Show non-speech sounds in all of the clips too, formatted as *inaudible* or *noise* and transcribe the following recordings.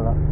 Canada.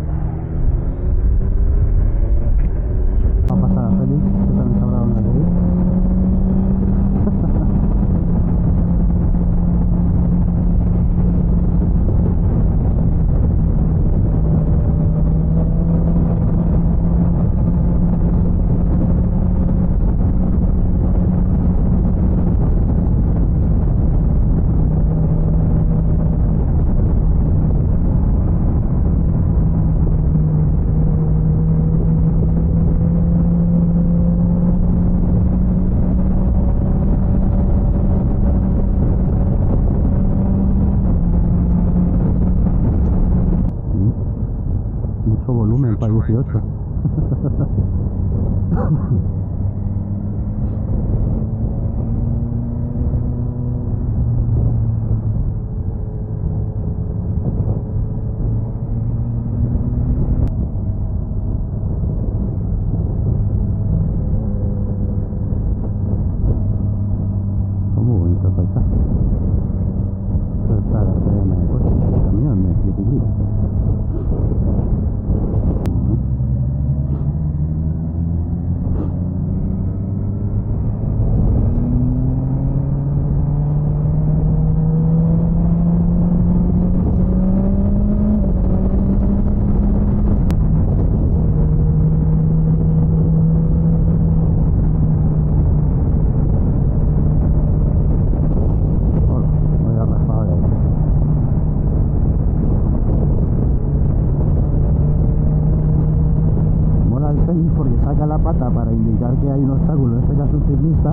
la pata para indicar que hay un obstáculo, en este caso un ciclista,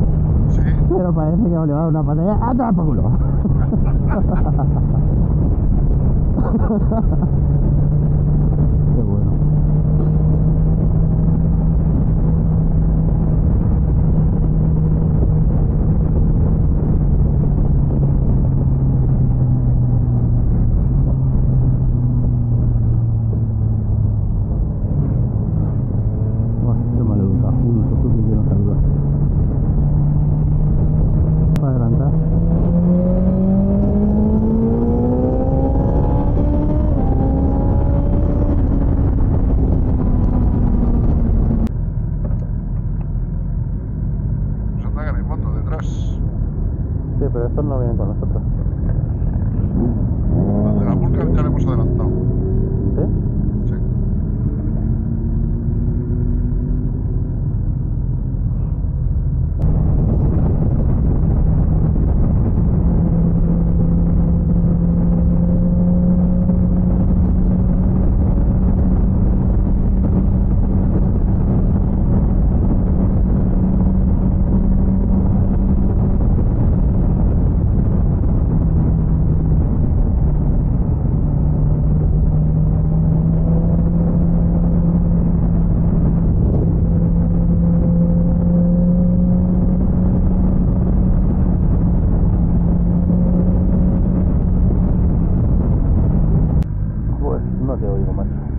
pero parece que le va a dar una pata y ¡ah, culo! Sí, pero estos no vienen con nosotros. Vale, la Vulcan ya la hemos adelantado. moment.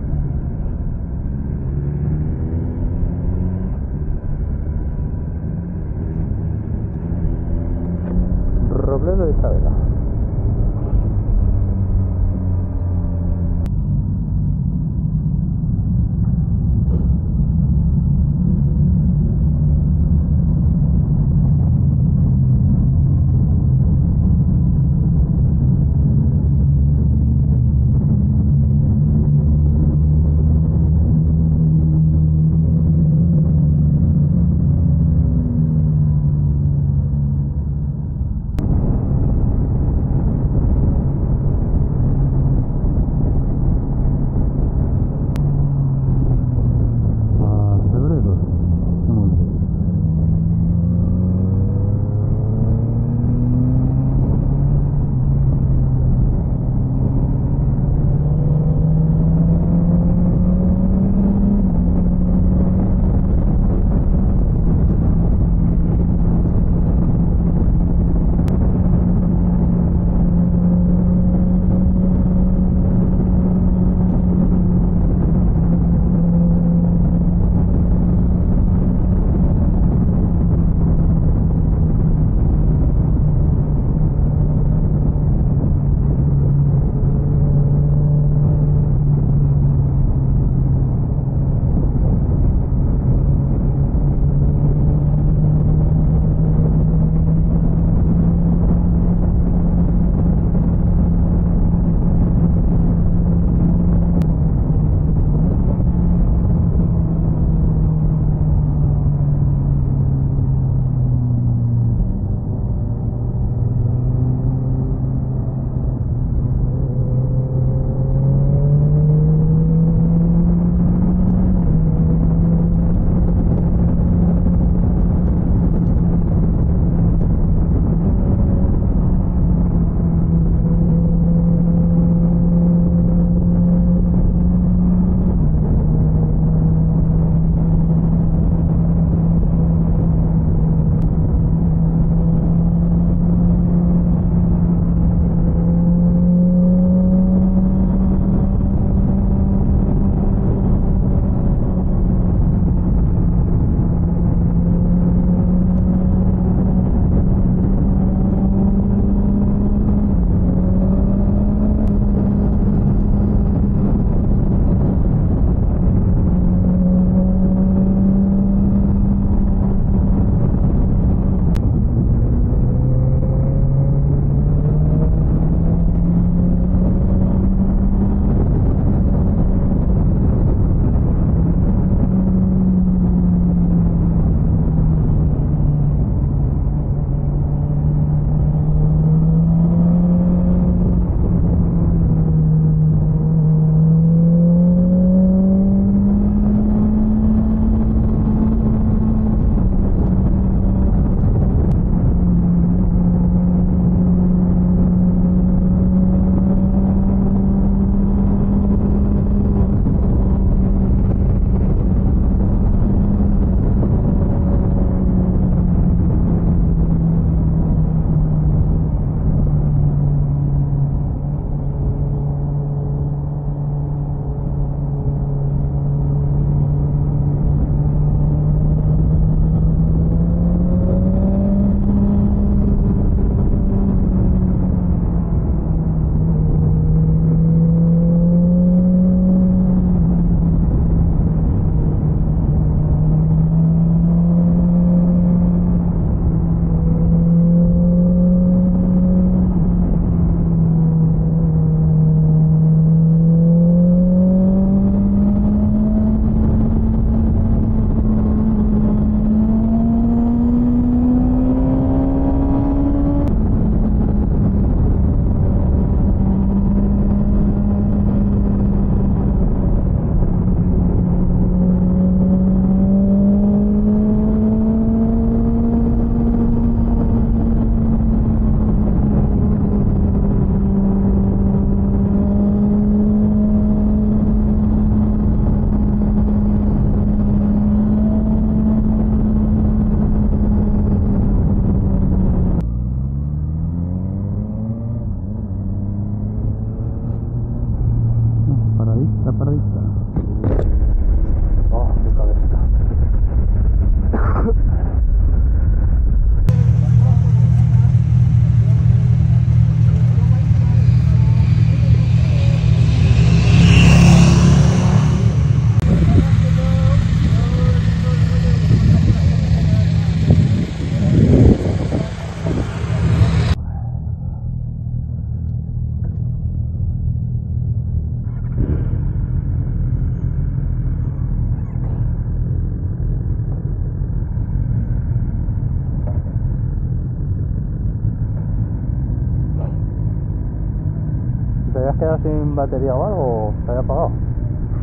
Sin batería o algo? ¿O ¿Se había apagado?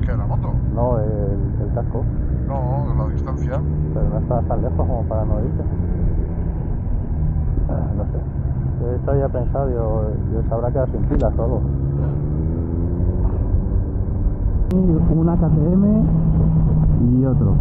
¿El qué? ¿La moto? No, el, el casco. No, de la distancia. Pero no estabas tan lejos como para no irte. Ah, no sé. De hecho había pensado, yo, yo se habrá quedado sin pila solo. Una KTM y otro.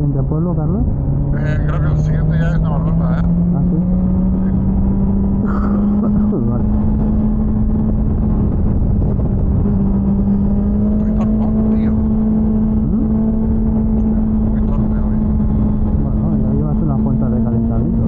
Siguiente pueblo, Carlos? Eh, ya es Navarrota, ¿eh? Ah, sí. vale. Muy torpón, tío. ¿Mm? Muy torpe hoy. Bueno, ya llevas unas cuantas de calentamiento.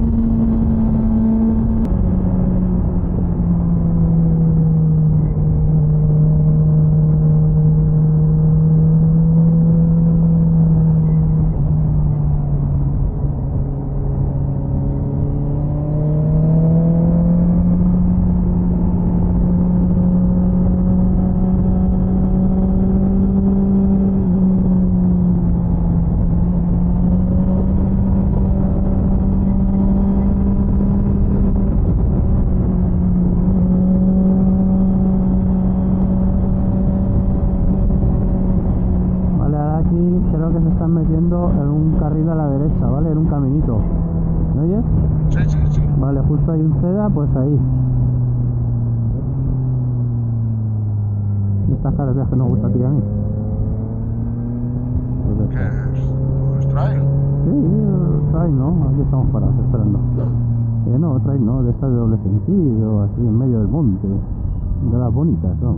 Vale, ahora aquí creo que se están metiendo en un carril a la derecha, ¿vale? En un caminito. ¿Me oyes? Sí, sí, sí. Vale, justo hay un ceda, pues ahí. Estas carreteras que nos gusta a ti y a mí. Pues ¿Qué es? ¿Pues trail? Sí, trail no, aquí estamos parados esperando. Eh, no, trail no, de estas de doble sentido, así en medio del monte. De las bonitas, ¿no?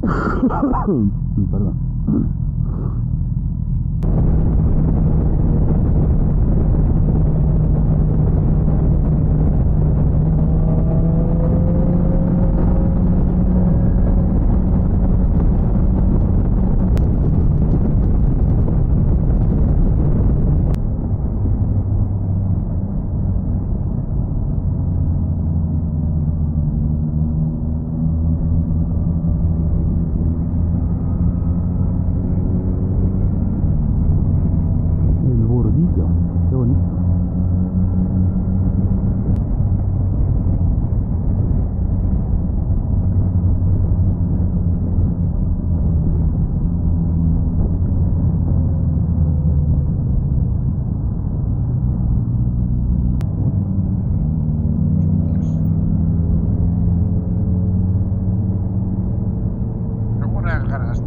*laughs* Perdón. Hmm.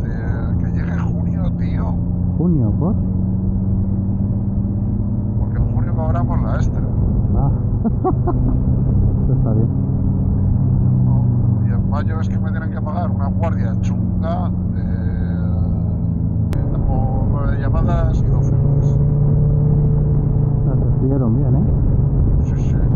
hasta que llegue junio, tío. ¿Junio, por? Porque en junio cobramos la extra. Ah, *laughs* eso está bien. Y en mayo es que me tienen que pagar una guardia chunga de, de, por de llamadas y docenas. Te bien, ¿eh? Sí, sí.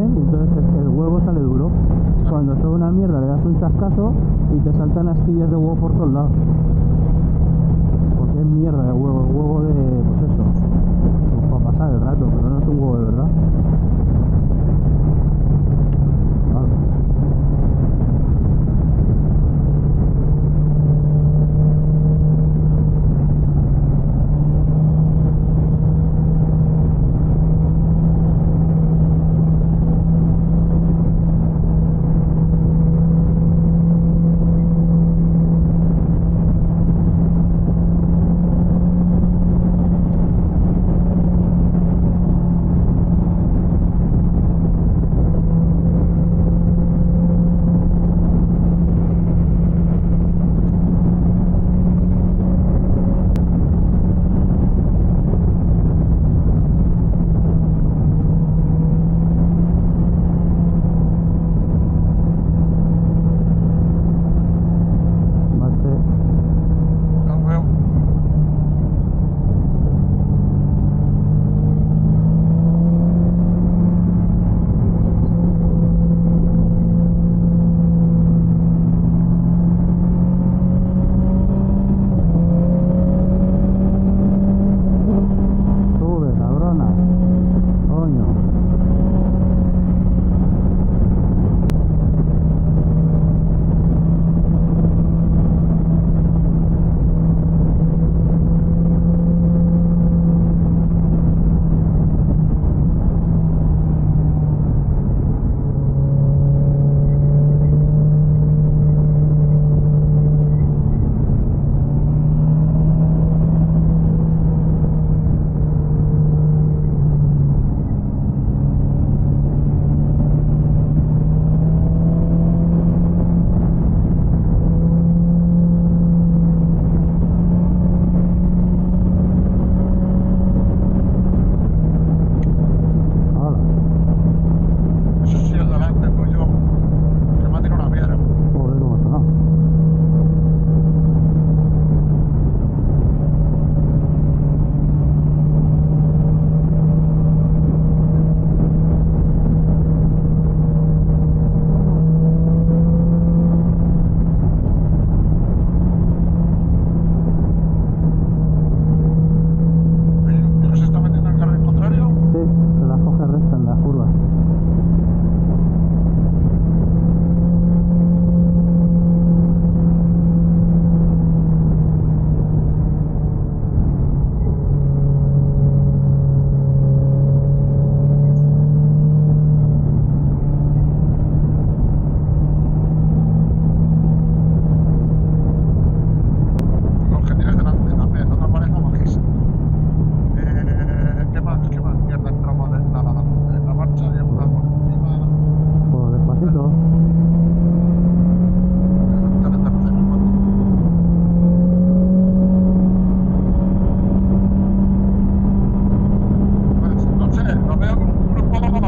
entonces el, huevo sale duro. Cuando es una mierda le das un chascazo y te saltan astillas de huevo por todos lados. Porque es mierda de huevo, huevo de, pues eso, pues para pasar el rato, pero no es un huevo de verdad. problema,